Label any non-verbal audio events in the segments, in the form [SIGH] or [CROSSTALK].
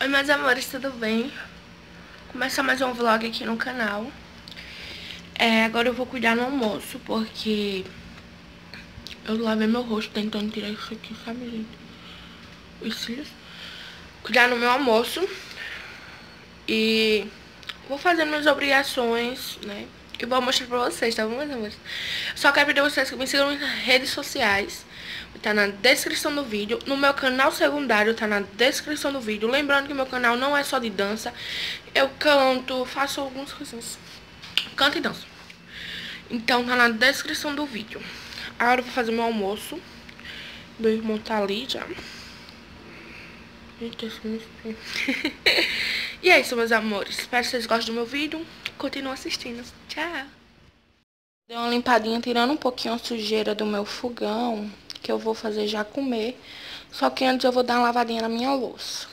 Oi meus amores, tudo bem? Começar mais um vlog aqui no canal é, Agora eu vou cuidar no almoço Porque eu lavei meu rosto tentando tirar isso aqui, sabe gente? Os cílios Cuidar no meu almoço E vou fazer minhas obrigações, né? E vou mostrar pra vocês, tá bom meus amores? Só quero pedir a vocês que me sigam nas redes sociais tá na descrição do vídeo. No meu canal secundário tá na descrição do vídeo. Lembrando que meu canal não é só de dança. Eu canto, faço algumas coisinhas. Canto e danço. Então tá na descrição do vídeo. Agora eu vou fazer meu almoço. Meu irmão tá ali já. Eita, [LAUGHS] e é isso, meus amores. Espero que vocês gostem do meu vídeo. Continuem assistindo. Tchau. Dei uma limpadinha tirando um pouquinho a sujeira do meu fogão que eu vou fazer já comer. Só que antes eu vou dar uma lavadinha na minha louça.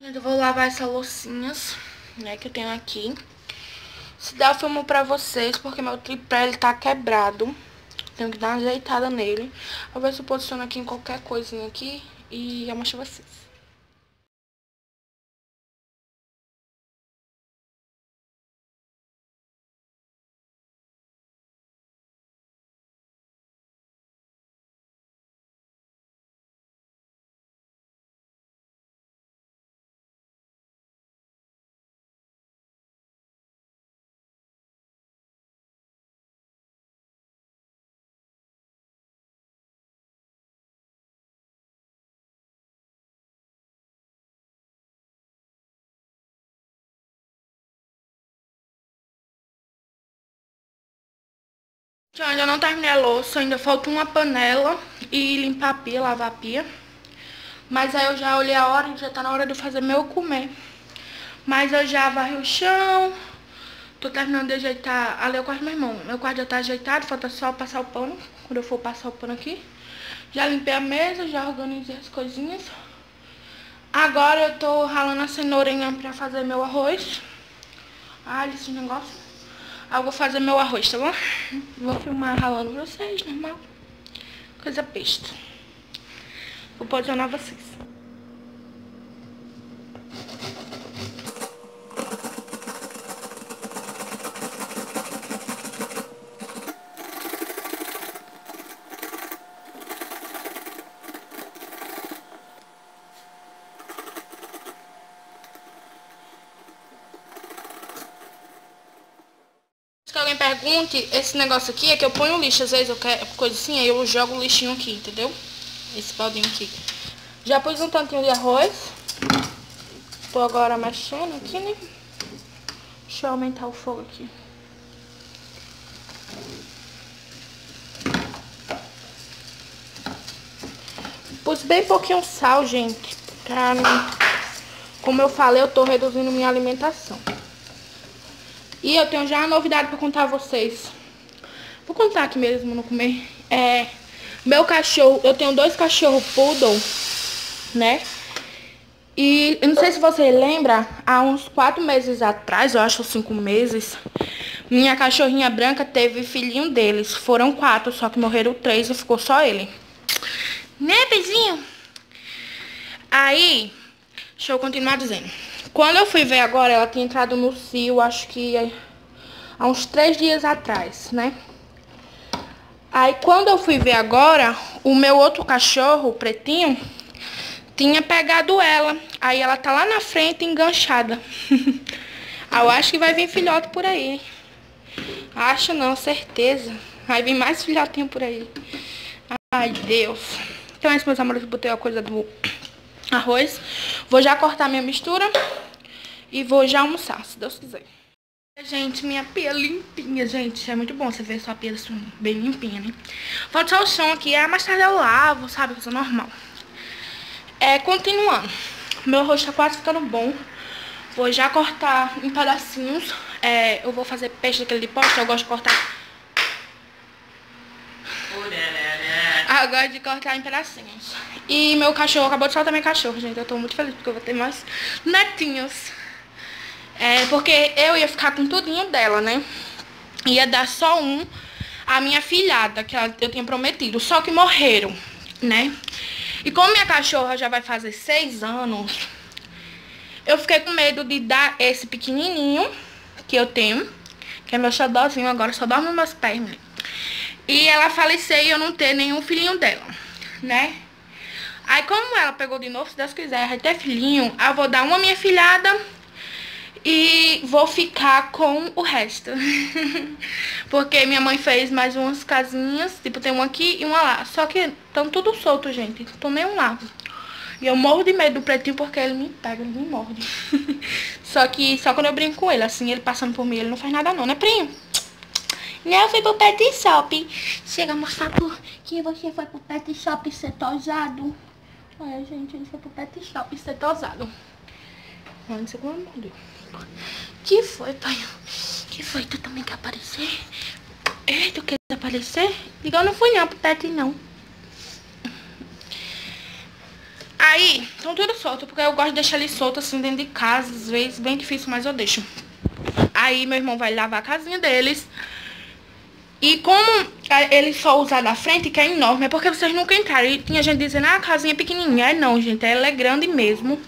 Eu vou lavar essas loucinhas, né, que eu tenho aqui. Se der, eu filmo pra vocês, porque meu tripé, ele tá quebrado. Tenho que dar uma ajeitada nele. Vou ver se eu posiciono aqui em qualquer coisinha aqui e eu mostro vocês. Gente, ainda não terminei a louça, ainda falta uma panela e limpar a pia, lavar a pia. Mas aí eu já olhei a hora já tá na hora de fazer meu comer. Mas eu já varri o chão, tô terminando de ajeitar, ali eu quarto meu irmão. Meu quarto já tá ajeitado, falta só passar o pano, quando eu for passar o pano aqui. Já limpei a mesa, já organizei as coisinhas. Agora eu tô ralando a cenourinha pra fazer meu arroz. Ah, esse negócio. Eu vou fazer meu arroz, tá bom? Vou filmar ralando vocês, normal. Coisa besta. Vou posicionar vocês. que alguém pergunte, esse negócio aqui é que eu ponho lixo, às vezes eu quero coisa assim, aí eu jogo o lixinho aqui, entendeu? Esse baldinho aqui. Já pus um tantinho de arroz. Tô agora mexendo aqui, né? Deixa eu aumentar o fogo aqui. Pus bem pouquinho sal, gente. Pra... Como eu falei, eu tô reduzindo minha alimentação. E eu tenho já uma novidade pra contar a vocês. Vou contar aqui mesmo no comer. É, meu cachorro, eu tenho dois cachorros poodle, né? E eu não sei se você lembra, há uns quatro meses atrás, eu acho cinco meses, minha cachorrinha branca teve filhinho deles. Foram quatro, só que morreram três e ficou só ele. Né, beijinho? Aí, deixa eu continuar dizendo. Quando eu fui ver agora, ela tinha entrado no cio, acho que há uns três dias atrás, né? Aí quando eu fui ver agora, o meu outro cachorro, o pretinho, tinha pegado ela. Aí ela tá lá na frente enganchada. [LAUGHS] eu acho que vai vir filhote por aí. Acho não, certeza. Vai vir mais filhotinho por aí. Ai, Deus. Então é isso, meus amores. Botei a coisa do arroz. Vou já cortar minha mistura e vou já almoçar, se Deus quiser. Gente, minha pia limpinha, gente. É muito bom você ver sua pia assim, bem limpinha, né? Falta só o chão aqui. É, mais tarde eu lavo, sabe? Coisa normal. É, continuando. Meu rosto tá quase ficando bom. Vou já cortar em pedacinhos. É, eu vou fazer peixe daquele de posta. Eu gosto de cortar Ah, gosto de cortar em pedacinhos. E meu cachorro, acabou de soltar meu cachorro, gente. Eu tô muito feliz porque eu vou ter mais netinhos. É, porque eu ia ficar com tudinho dela, né? Ia dar só um. a minha filhada, que eu tinha prometido. Só que morreram, né? E como minha cachorra já vai fazer seis anos, eu fiquei com medo de dar esse pequenininho que eu tenho, que é meu xodózinho agora, só dorme meus pés, né? E ela falecer e eu não ter nenhum filhinho dela, né? Aí como ela pegou de novo, se Deus quiser, vai ter filhinho, eu vou dar uma minha filhada e vou ficar com o resto. [LAUGHS] Porque minha mãe fez mais umas casinhas, tipo, tem uma aqui e uma lá. Só que estão tudo solto, gente. Não nem um lado. E eu morro de medo do pretinho porque ele me pega, ele me morde. [LAUGHS] só que só quando eu brinco com ele, assim, ele passando por mim, ele não faz nada não, né, primo? Eu fui pro pet shop. Chega a mostrar por que você foi pro pet shop ser tosado. Olha, gente, ele foi pro pet shop ser tosado. Olha, segundo mundo. Que foi, pai? Que foi? Tu também quer aparecer? É, tu quer aparecer? Diga, eu não fui não pro pet, não. Aí, estão tudo solto, porque eu gosto de deixar ele solto assim dentro de casa, às vezes bem difícil, mas eu deixo. Aí meu irmão vai lavar a casinha deles. E como ele só usa da frente, que é enorme, é porque vocês nunca entraram. E tinha gente dizendo, ah, a casinha é pequenininha. É não, gente, ela é grande mesmo.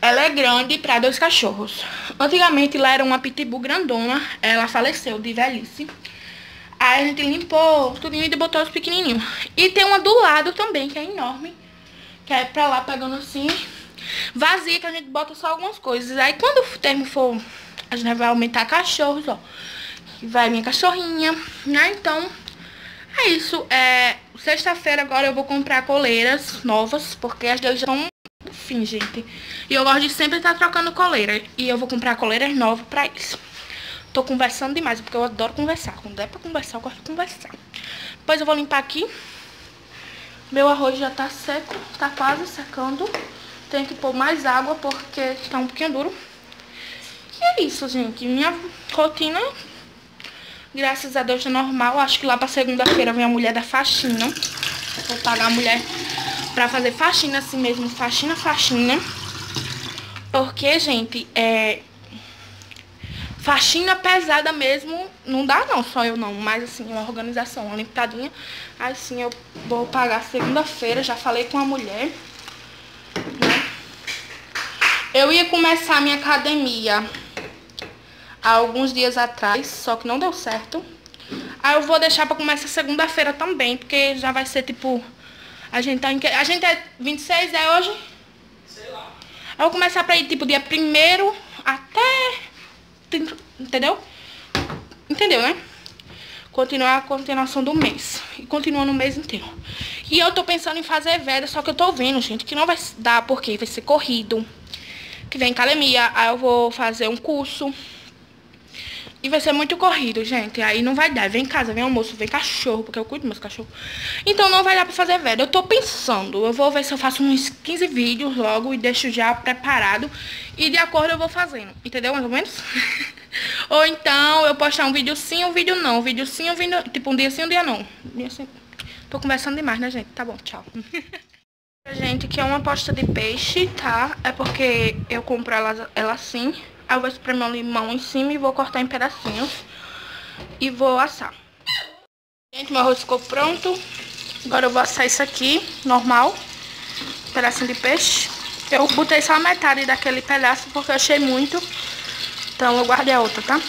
Ela é grande para dois cachorros. Antigamente lá era uma pitbull grandona, ela faleceu de velhice. Aí a gente limpou tudinho e botou os pequenininhos. E tem uma do lado também, que é enorme. Que é pra lá pegando assim, vazia, que a gente bota só algumas coisas. Aí quando o termo for, a gente vai aumentar cachorros, ó. Vai minha cachorrinha, né? Então, é isso. É, Sexta-feira agora eu vou comprar coleiras novas, porque as deles já estão fim, gente. E eu gosto de sempre estar trocando coleira. E eu vou comprar coleiras novas pra isso. Tô conversando demais, porque eu adoro conversar. Quando é pra conversar, eu gosto de conversar. Depois eu vou limpar aqui. Meu arroz já tá seco, tá quase secando. Tenho que pôr mais água, porque tá um pouquinho duro. E é isso, gente. Minha rotina, graças a Deus, é normal. Acho que lá pra segunda-feira vem a mulher da faxina. Vou pagar a mulher pra fazer faxina assim mesmo, faxina, faxina. Porque, gente, é... Faxina pesada mesmo, não dá não, só eu não. Mas assim, uma organização, uma limpadinha. Aí sim eu vou pagar segunda-feira, já falei com a mulher. Né? Eu ia começar a minha academia há alguns dias atrás, só que não deu certo. Aí eu vou deixar pra começar segunda-feira também, porque já vai ser tipo a gente tá em... A gente é 26, é hoje? Sei lá. Eu vou começar pra ir, tipo, dia 1 até... Entendeu? Entendeu, né? Continuar a continuação do mês. E continua no mês inteiro. E eu tô pensando em fazer velha, só que eu tô vendo, gente, que não vai dar, porque vai ser corrido. Que vem academia, aí eu vou fazer um curso e vai ser muito corrido, gente. Aí não vai dar. Vem casa, vem almoço, vem cachorro, porque eu cuido dos meus cachorros. Então não vai dar pra fazer velho. Eu tô pensando. Eu vou ver se eu faço uns 15 vídeos logo e deixo já preparado. E de acordo eu vou fazendo. Entendeu? Mais ou menos? [LAUGHS] ou então eu postar um vídeo sim, um vídeo não. Um vídeo sim, um vídeo... Tipo, um dia sim, um dia não. Um dia sim. Tô conversando demais, né, gente? Tá bom, tchau. [LAUGHS] gente, que é uma pasta de peixe, tá? É porque eu compro ela, ela assim. Aí eu vou espremer o limão em cima e vou cortar em pedacinhos. E vou assar. Gente, meu arroz ficou pronto. Agora eu vou assar isso aqui, normal. Um pedacinho de peixe. Eu botei só a metade daquele pedaço porque eu achei muito. Então eu guardei a outra, tá?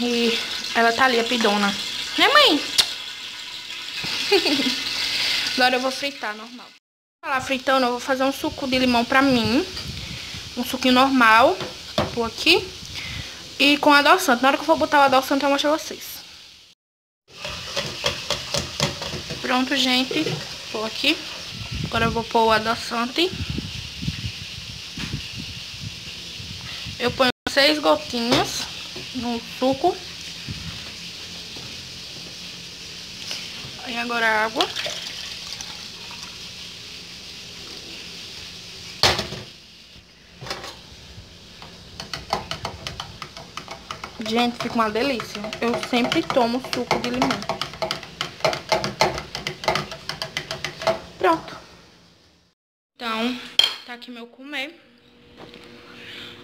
E ela tá ali, a pidona. Né, mãe? [LAUGHS] Agora eu vou fritar, normal. Falar fritando, eu vou fazer um suco de limão pra mim. Um suquinho normal pôr aqui. E com adoçante. Na hora que eu for botar o adoçante, eu mostro a vocês. Pronto, gente. Vou aqui. Agora eu vou pôr o adoçante. Eu ponho seis gotinhas no suco. Aí agora a água. Gente, fica uma delícia. Eu sempre tomo suco de limão. Pronto. Então, tá aqui meu comer.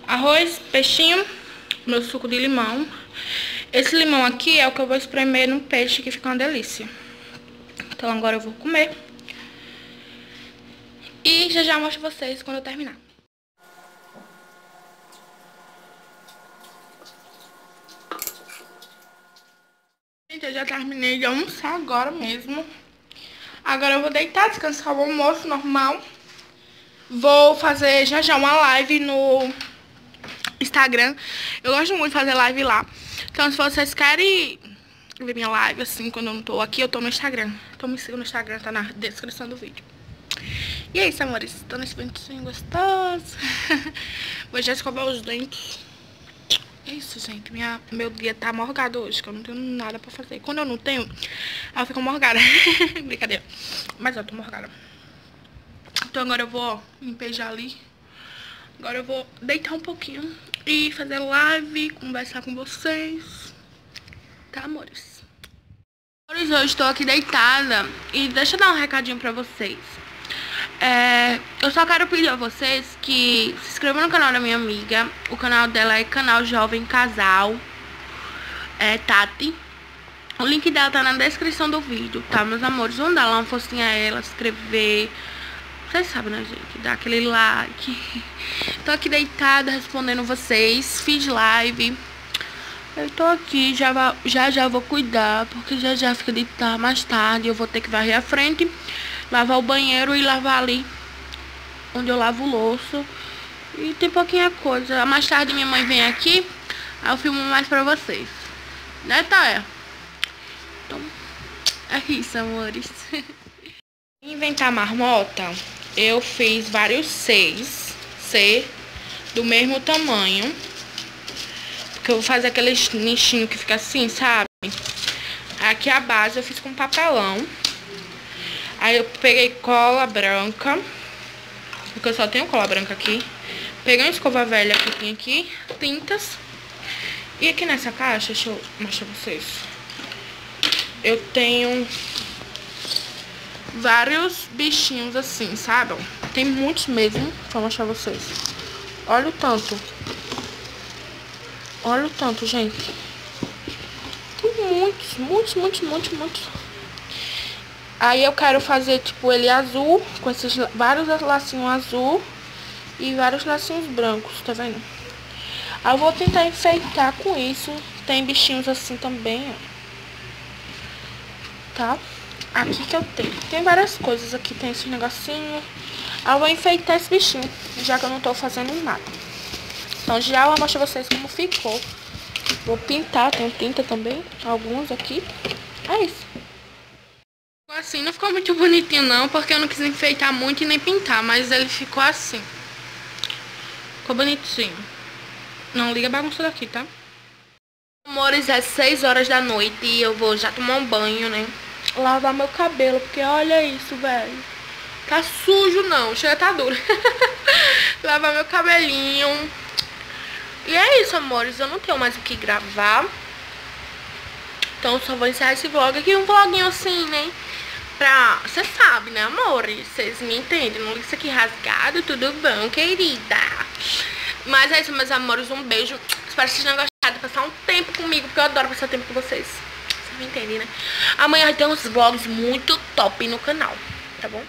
Arroz, peixinho, meu suco de limão. Esse limão aqui é o que eu vou espremer no peixe, que fica uma delícia. Então agora eu vou comer. E já já mostro vocês quando eu terminar. Gente, eu já terminei de almoçar agora mesmo. Agora eu vou deitar, descansar o almoço normal. Vou fazer já já uma live no Instagram. Eu gosto muito de fazer live lá. Então se vocês querem ver minha live, assim, quando eu não tô aqui, eu tô no Instagram. Então me sigam no Instagram, tá na descrição do vídeo. E é isso, amores. Tô nesse ventinho gostoso. [LAUGHS] vou já escovar os dentes. É isso, gente. Minha, meu dia tá morgado hoje, que eu não tenho nada pra fazer. Quando eu não tenho, ela fica morgada. [LAUGHS] Brincadeira. Mas eu tô morgada. Então agora eu vou empejar ali. Agora eu vou deitar um pouquinho e fazer live, conversar com vocês. Tá, amores? Amores, eu estou aqui deitada e deixa eu dar um recadinho pra vocês. É, eu só quero pedir a vocês que se inscrevam no canal da minha amiga. O canal dela é Canal Jovem Casal. É Tati. O link dela tá na descrição do vídeo, tá, meus amores? Vão dar lá uma focinha a ela, se inscrever. Vocês sabem, né, gente? Dar aquele like. [LAUGHS] Tô aqui deitada respondendo vocês. Fiz live. Eu tô aqui, já, já já vou cuidar, porque já já fica de tarde, mais tarde. Eu vou ter que varrer a frente lavar o banheiro e lavar ali onde eu lavo o louço. E tem pouquinha coisa. Mais tarde minha mãe vem aqui, aí eu filmo mais pra vocês. Né, Taia? Então, é isso, amores. [LAUGHS] Inventar marmota, eu fiz vários seis, C, do mesmo tamanho. Porque eu vou fazer aquele nichinho que fica assim, sabe? Aqui a base eu fiz com papelão. Aí eu peguei cola branca, porque eu só tenho cola branca aqui. Peguei uma escova velha que tem aqui, tintas. E aqui nessa caixa, deixa eu mostrar pra vocês. Eu tenho vários bichinhos assim, sabe? Tem muitos mesmo, vou mostrar pra vocês. Olha o tanto. Olha o tanto, gente. Tem muitos, muitos, muitos, muitos, muitos. Aí eu quero fazer, tipo, ele azul, com esses vários lacinhos azul e vários lacinhos brancos, tá vendo? Aí eu vou tentar enfeitar com isso. Tem bichinhos assim também, ó. Tá? Aqui que eu tenho. Tem várias coisas aqui, tem esse negocinho. Aí eu vou enfeitar esse bichinho, já que eu não tô fazendo nada. Então já eu mostro pra vocês como ficou. Vou pintar, tem tinta também, alguns aqui. É isso assim, não ficou muito bonitinho não, porque eu não quis enfeitar muito e nem pintar, mas ele ficou assim. Ficou bonitinho. Não liga a bagunça daqui, tá? Amores, é 6 horas da noite e eu vou já tomar um banho, né? Lavar meu cabelo, porque olha isso, velho. Tá sujo não, chega tá duro. [LAUGHS] Lavar meu cabelinho. E é isso, amores, eu não tenho mais o que gravar. Então só vou encerrar esse vlog aqui, um vloguinho assim, né? Pra... Você sabe, né, amor? Vocês me entendem. Não isso aqui rasgado, tudo bom, querida? Mas é isso, meus amores. Um beijo. Espero que vocês tenham gostado de passar um tempo comigo, porque eu adoro passar tempo com vocês. Vocês me entendem, né? Amanhã ter uns vlogs muito top no canal, tá bom?